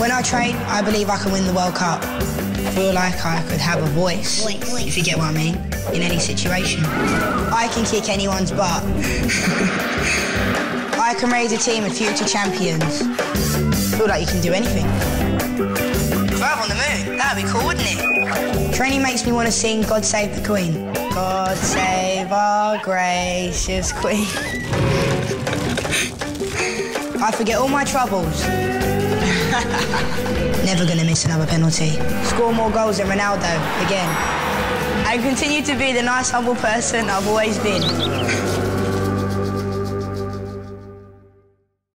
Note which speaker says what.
Speaker 1: When I train, I believe I can win the World Cup. I feel like I could have a voice, if you get what I mean, in any situation. I can kick anyone's butt. I can raise a team of future champions. I feel like you can do anything. Drive on the moon, that'd be cool, wouldn't it? Training makes me want to sing God Save the Queen. God save our gracious Queen. I forget all my troubles. Never gonna miss another penalty. Score more goals than Ronaldo again. And continue to be the nice, humble person I've always been.